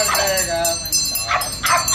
Jai Jai